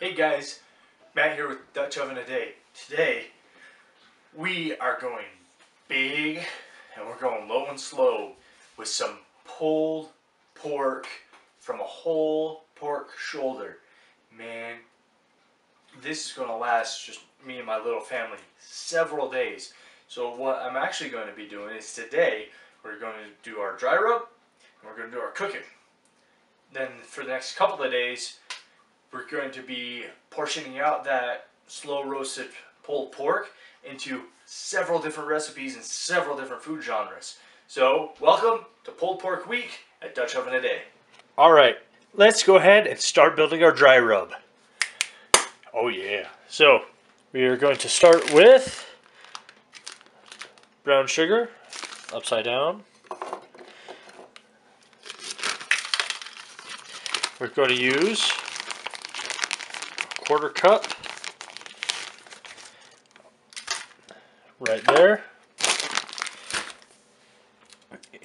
Hey guys, Mat here with Dutch Oven a Day. Today, we are going big and we're going low and slow with some pulled pork from a whole pork shoulder. Man, this is going to last just me and my little family several days. So what I'm actually going to be doing is today, we're going to do our dry rub and we're going to do our cooking. Then for the next couple of days, we're going to be portioning out that slow roasted pulled pork into several different recipes and several different food genres. So, welcome to Pulled Pork Week at Dutch Oven a Day. All right, let's go ahead and start building our dry rub. Oh yeah. So, we are going to start with brown sugar upside down. We're going to use quarter cup right there.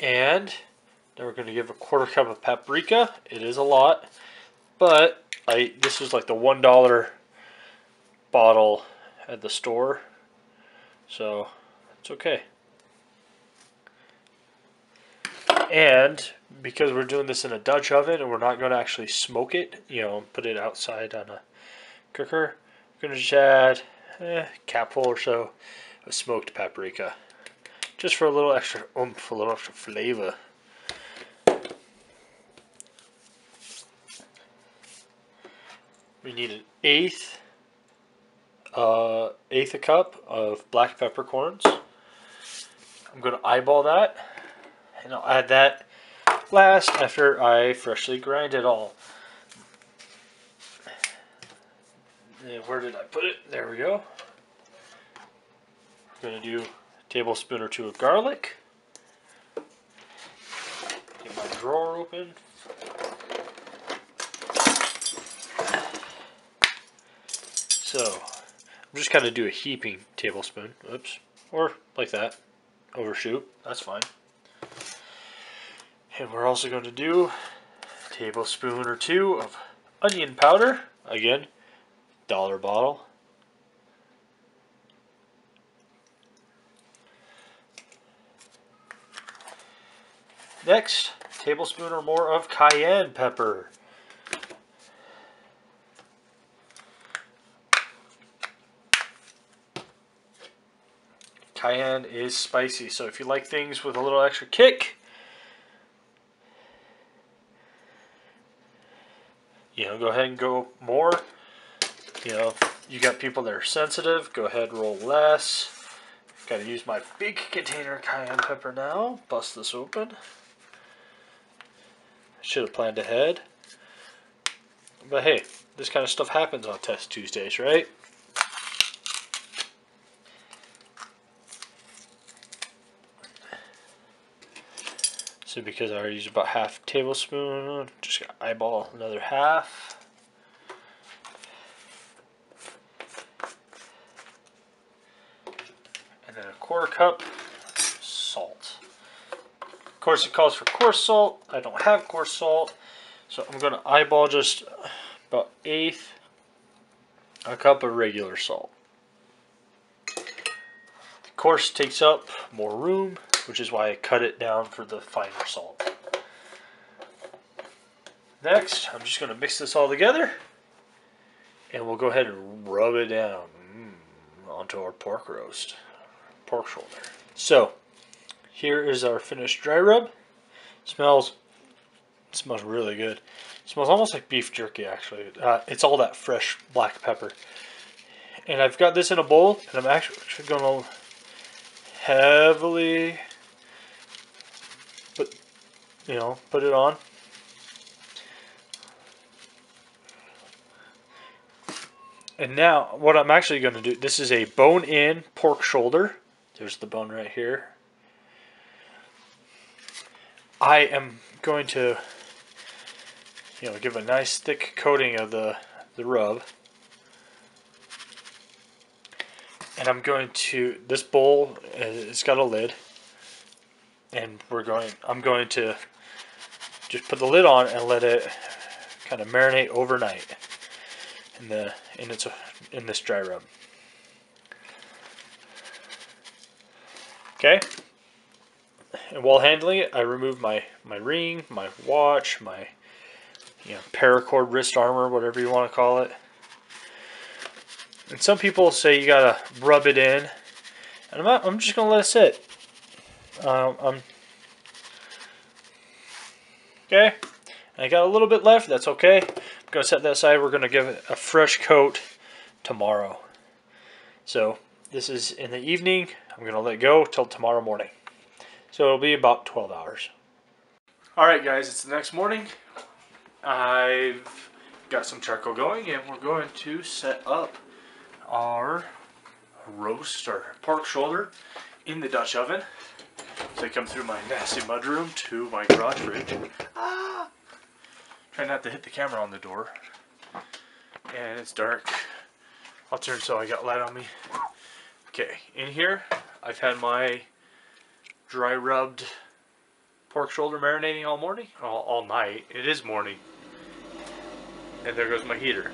And then we're going to give a quarter cup of paprika. It is a lot, but I this was like the one dollar bottle at the store, so it's okay. And because we're doing this in a Dutch oven and we're not going to actually smoke it, you know, put it outside on a cooker, we're going to just add eh, a capful or so of smoked paprika. Just for a little extra oomph, a little extra flavor. We need an eighth, uh, eighth a cup of black peppercorns. I'm going to eyeball that and I'll add that last after I freshly grind it all. And where did I put it? There we go. I'm going to do a tablespoon or two of garlic. Get my drawer open. So, I'm just kind of do a heaping tablespoon. Oops. Or like that. Overshoot. That's fine. And we're also going to do a tablespoon or two of onion powder. Again, dollar bottle. Next, tablespoon or more of cayenne pepper. Cayenne is spicy, so if you like things with a little extra kick, you know, go ahead and go more. You know, you got people that are sensitive, go ahead roll less. Got to use my big container cayenne pepper now. Bust this open. Should have planned ahead. But hey, this kind of stuff happens on Test Tuesdays, right? So because I already used about half tablespoon, just eyeball another half. Then a quarter cup salt. Of course it calls for coarse salt. I don't have coarse salt. So I'm going to eyeball just about eighth a cup of regular salt. The coarse takes up more room which is why I cut it down for the finer salt. Next, I'm just going to mix this all together, and we'll go ahead and rub it down mm, onto our pork roast, pork shoulder. So, here is our finished dry rub. smells smells really good. Smells almost like beef jerky, actually. Uh, it's all that fresh black pepper. And I've got this in a bowl, and I'm actually going to heavily put, you know, put it on. And now, what I'm actually going to do, this is a bone-in pork shoulder. There's the bone right here. I am going to, you know, give a nice thick coating of the, the rub. And I'm going to, this bowl, uh, it's got a lid. And we're going, I'm going to just put the lid on and let it kind of marinate overnight. in the in its in this dry rub. Okay. And while handling it, I remove my my ring, my watch, my you know paracord wrist armor, whatever you want to call it. And some people say you gotta rub it in, and I'm not, I'm just gonna let it sit. Um, I'm okay. I got a little bit left. That's okay. I'm gonna set that aside. We're gonna give it a fresh coat tomorrow. So this is in the evening. I'm gonna let go till tomorrow morning. So it'll be about 12 hours. All right, guys. It's the next morning. I've got some charcoal going, and we're going to set up our roast or pork shoulder in the Dutch oven. So I come through my nasty mudroom to my garage fridge. Ah! Try not to hit the camera on the door. And it's dark. I'll turn so I got light on me. Okay, in here I've had my dry rubbed pork shoulder marinating all morning, all, all night. It is morning. And there goes my heater.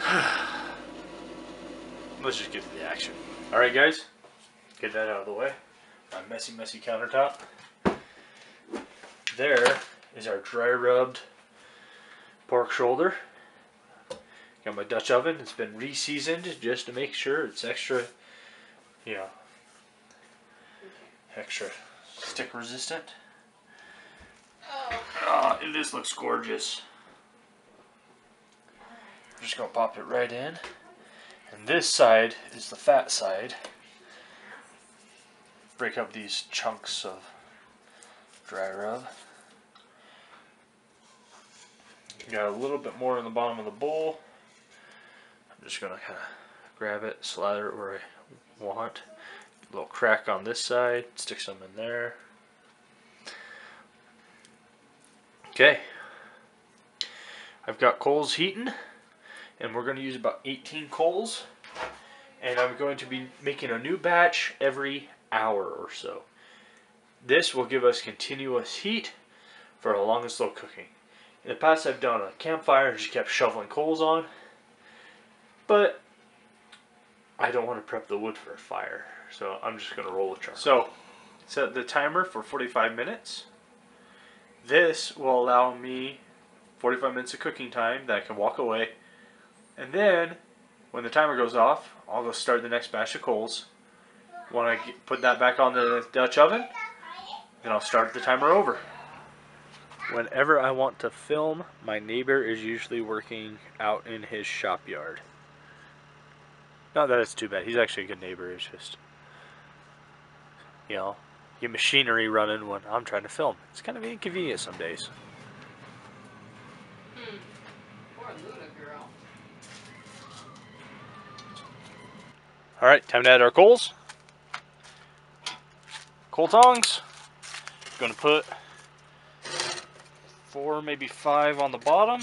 Let's just get to the action. Alright guys, get that out of the way. My messy, messy countertop. There is our dry rubbed pork shoulder. Got my Dutch oven. It's been re-seasoned just to make sure it's extra, you know, extra stick resistant. Oh, ah, this looks gorgeous. I'm just gonna pop it right in. And this side is the fat side. Break up these chunks of dry rub. Got a little bit more in the bottom of the bowl. I'm just gonna kind of grab it, slather it where I want. A little crack on this side, stick some in there. Okay. I've got coals heating and we're going to use about 18 coals and I'm going to be making a new batch every hour or so. This will give us continuous heat for a long and slow cooking. In the past I've done a campfire and just kept shoveling coals on but I don't want to prep the wood for a fire so I'm just going to roll with charcoal. So set the timer for 45 minutes. This will allow me 45 minutes of cooking time that I can walk away and then, when the timer goes off, I'll go start the next batch of coals. When I get, put that back on the Dutch oven, then I'll start the timer over. Whenever I want to film, my neighbor is usually working out in his shop yard. Not that it's too bad. He's actually a good neighbor. It's just, you know, get machinery running when I'm trying to film. It's kind of inconvenient some days. Hmm. Poor Luna girl. All right, time to add our coals. Coal tongs. Gonna put four, maybe five on the bottom.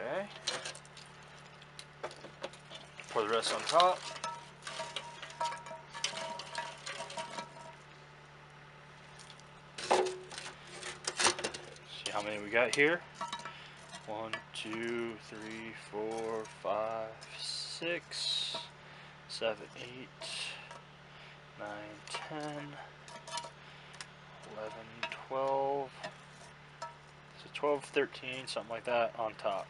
Okay. Pour the rest on top. See how many we got here? One, two, three, four, five, six, seven, eight, nine, ten, eleven, twelve. So 12, 13, something like that on top.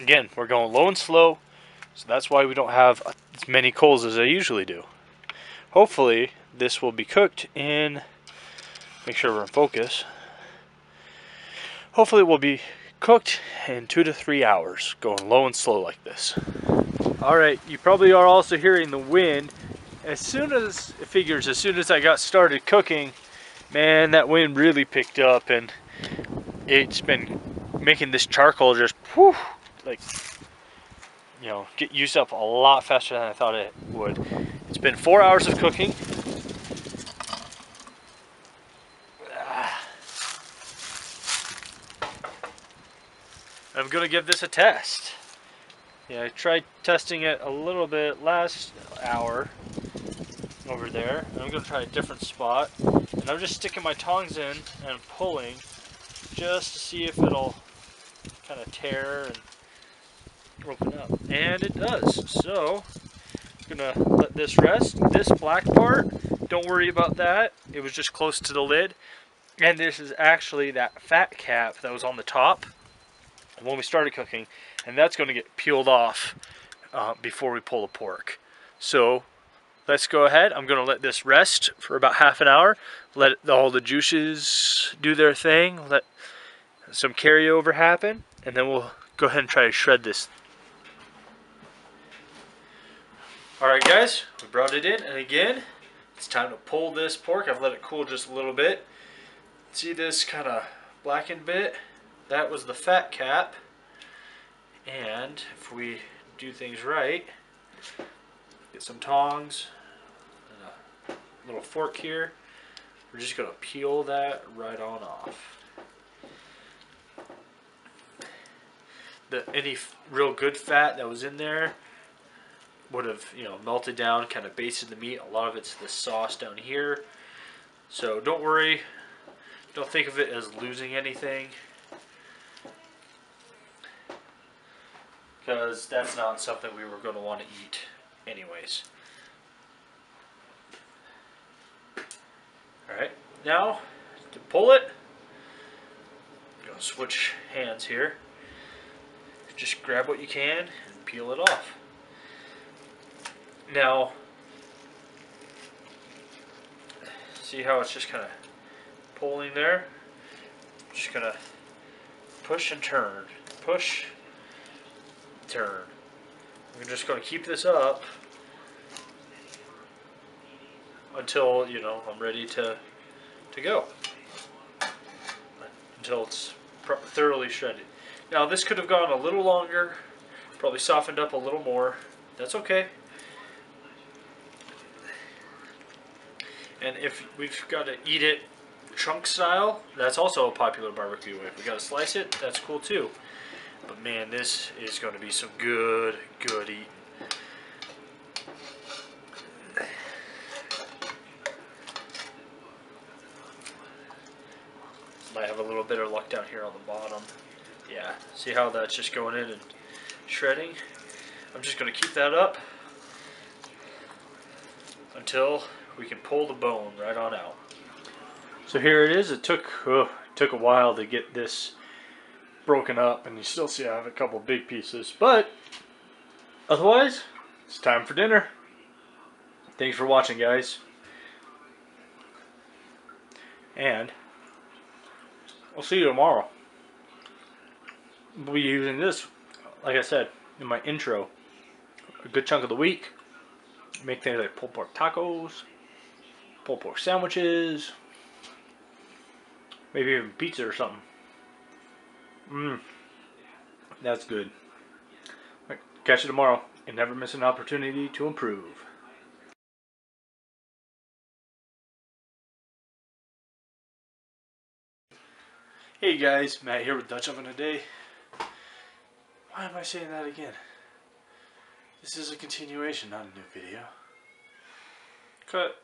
Again, we're going low and slow, so that's why we don't have as many coals as I usually do. Hopefully, this will be cooked in make sure we're in focus. Hopefully it will be cooked in two to three hours, going low and slow like this. All right, you probably are also hearing the wind. As soon as, it figures, as soon as I got started cooking, man, that wind really picked up and it's been making this charcoal just, whew, like, you know, get used up a lot faster than I thought it would. It's been four hours of cooking. I'm gonna give this a test. Yeah, I tried testing it a little bit last hour over there. I'm to try a different spot. And I'm just sticking my tongs in and pulling just to see if it'll kind of tear and open up. And it does. So, I'm going to let this rest. This black part, don't worry about that. It was just close to the lid. And this is actually that fat cap that was on the top when we started cooking. And that's going to get peeled off uh, before we pull the pork. So let's go ahead. I'm going to let this rest for about half an hour. Let all the juices do their thing. Let some carryover happen. And then we'll go ahead and try to shred this. Alright guys, we brought it in. And again, it's time to pull this pork. I've let it cool just a little bit. See this kind of blackened bit? That was the fat cap. And if we do things right, get some tongs and a little fork here, we're just going to peel that right on off. The, any real good fat that was in there would have you know melted down, kind of basted the meat. A lot of it's the sauce down here. So don't worry, don't think of it as losing anything. Because that's not something we were going to want to eat anyways. Alright, now to pull it, go switch hands here. Just grab what you can and peel it off. Now, see how it's just kind of pulling there? Just gonna push and turn, push, turn. I'm just gonna keep this up until you know I'm ready to to go. Until it's thoroughly shredded. Now this could have gone a little longer, probably softened up a little more. That's okay. And if we've got to eat it chunk style, that's also a popular barbecue way. If we got to slice it, that's cool too. But man, this is going to be some good, good eating. Might have a little bit of luck down here on the bottom. Yeah, see how that's just going in and shredding? I'm just going to keep that up until we can pull the bone right on out. So here it is. It took oh, took a while to get this broken up, and you still see I have a couple big pieces. But otherwise, it's time for dinner. Thanks for watching, guys. And I'll see you tomorrow. We'll be using this, like I said, in my intro. A good chunk of the week. Make things like pulled pork tacos, pulled pork sandwiches, maybe even pizza or something. Mmm, that's good. Catch you tomorrow and never miss an opportunity to improve. Hey guys, Mat here with Dutch Oven today. Why am I saying that again? This is a continuation, not a new video. Cut.